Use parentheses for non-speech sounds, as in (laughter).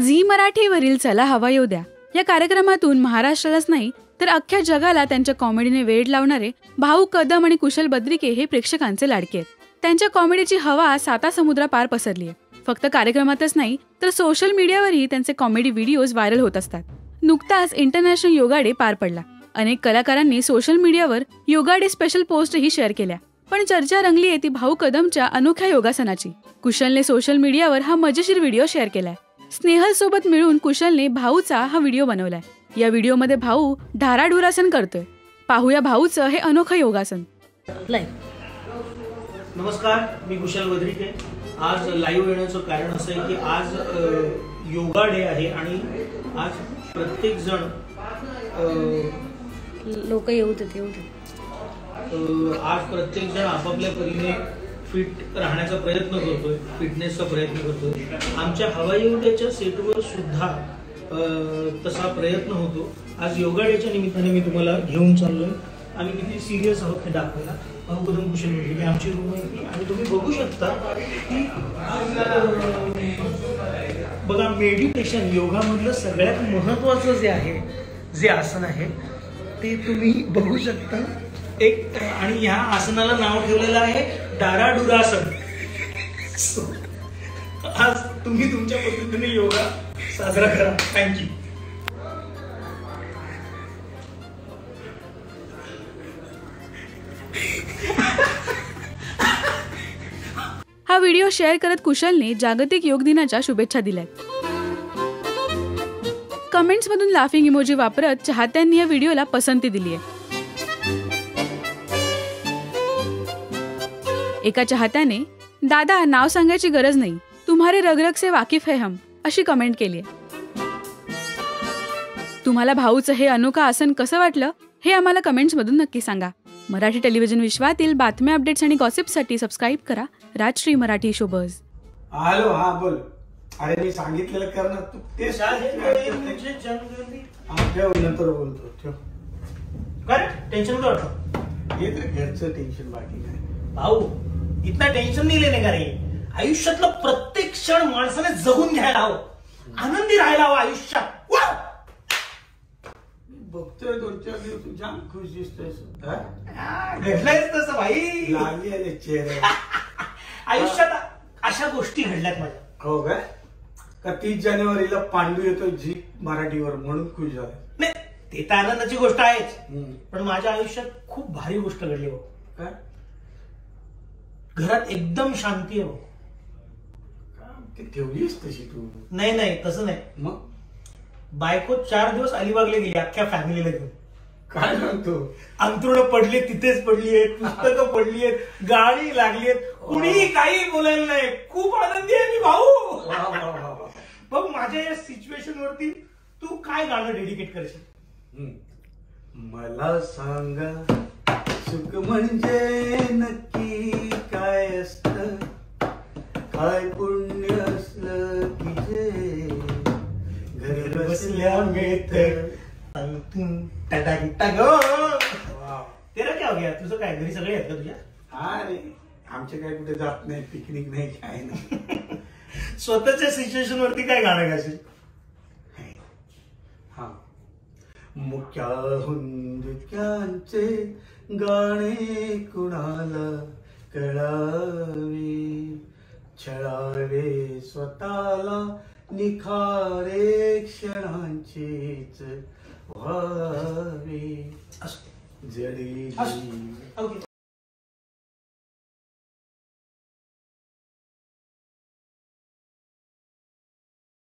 Zee मराठीवरील चला हवा येऊ द्या. या कार्यक्रमातून महाराष्ट्रालाच नाही तर अख्ख्या जगाला त्यांच्या कॉमेडीने वेड लावणारे भाऊ कदम आणि कुशल बद्रिके हे प्रेक्षकांचे लाडके आहेत. त्यांच्या कॉमेडीची हवा साता समुद्रा पार पसरली आहे. फक्त कार्यक्रमातच नाही तर सोशल मीडियावरही त्यांचे कॉमेडी व्हिडिओज व्हायरल होत असतात. नुकताच इंटरनॅशनल योगा डे पार पडला. अनेक कलाकारांनी सोशल मीडियावर योगा डे स्पेशल पोस्टही शेअर केल्या. पण चर्चा रंगली आहे ती भाऊ कदमच्या अनोख्या योगासनाची. कुशलने सोशल मीडियावर हा मजेशीर व्हिडिओ शेअर केलाय. स्नेहल सोबत मिळून कुशलने भाऊचा हा व्हिडिओ बनवलाय. या व्हिडिओमध्ये भाऊ ढाराढुरासन करतोय. पाहूया भाऊचं हे अनोखं योगासन. नमस्कार मी कुशल वद्रिके आज लाईव्ह येण्याचं कारण असं आहे की आज योगा डे आहे आणि आज प्रत्येक जण लोक येऊ देत येऊ देत. आज प्रत्येक जण आपापल्या परीने फिट राहण्याचा प्रयत्न करतोय फिटनेसचा प्रयत्न करतोय. आमच्या हवाई उड्याच्या सेटवर सुद्धा तसा प्रयत्न होतो. आज योगा डेच्या निमित्ताने मी तुम्हाला घेऊन चाललोय. आम्ही किती सिरियस आहोत हे दाखवायला. भाऊ कदम कुशल म्हणजे आमची रूम आहे. आणि तुम्ही बघू शकता की बघा मेडिटेशन योगामधलं सगळ्यात महत्वाचं जे आहे जे आसन आहे ते तुम्ही बघू शकता. एक आणि ह्या आसनाला नाव ठेवलेलं आहे डाराडुरासन आज तुम्ही तुमच्या पद्धतीने योगा साजरा करा. थँक्यू हा व्हिडिओ शेअर करत कुशलने जागतिक योग दिनाच्या शुभेच्छा दिल्या कमेंट्स मधून लाफिंग इमोजी वापरत चाहत्यांनी या व्हिडिओला पसंती दिली आहे एका चाहत्याने दादा नाव सांगायची गरज नाही. तुम्हारे रगरग से वाकिफ है हम अशी कमेंट केली आहे. तुम्हाला भाऊचं हे अनोखा आसन कसं वाटलं हे आम्हाला कमेंट्स मधून नक्की सांगा. मराठी टेलिव्हिजन विश्वातील बातम्या अपडेट्स आणि गॉसिपसाठी सबस्क्राईब करा. राजश्री मराठी शोबज हॅलो हा बोल. अरे मी सांगितलेलं कर ना तू. ते हा, ठेव नंतर बोलतो ठेव. काय? टेन्शन घरचं टेन्शन बाकी काय. भाऊ इतना टेन्शन नाही लेने का रे आयुष्यातलं प्रत्येक क्षण माणसाने जगून घ्यायला हवं. आनंदी राहायला हवं आयुष्यात! मी बघतोय दोन चार दिवस तू जाम खुश दिसतोय घडलंयच तसं भाई लागली चेहरे (laughs) आयुष्यात अशा गोष्टी घडल्यात माझ्या. हो काय का तीस जानेवारीला पांडू येतो जी मराठीवर म्हणून खुश झाला नाही ते तर आनंदाची गोष्ट आहेच. पण माझ्या आयुष्यात खूप भारी गोष्ट घडली हो काय? घरात एकदम शांती आहे? ती ठेवलीस तशी तू? नाही नाही तसं नाही. मग? बायको चार दिवस अलिबागला गेली अख्ख्या फॅमिलीला घेऊन. काय सांगतो अंतरुण पडली तिथेच पडली आहेत पुस्तकं पडली आहेत गाडी लागली आहेत. कुणीही काही बोलायला नाही. खूप आनंदी आहे मी भाऊ. बघ माझ्या या सिच्युएशन वरती तू काय गाणं डेडिकेट करशील. मला सांगा सुख म्हणजे नक्की काय असत? काय पुण्य असलं की जे? घर बसल्या मिळत. तेरा क्या हो गया? तुझं काय? घरी सगळे आहेत का तुझ्या? अरे आमचे काय कुठे जात नाही पिकनिक नाही काय नाही. (laughs) स्वतःच्या सिच्युएशन वरती काय गाणं गाशील हा मुक्याहून मुक्यांचे गाणे कुणाला कळावे? छळावे स्वतःला निखारे क्षणांचेच व्हावे. जडी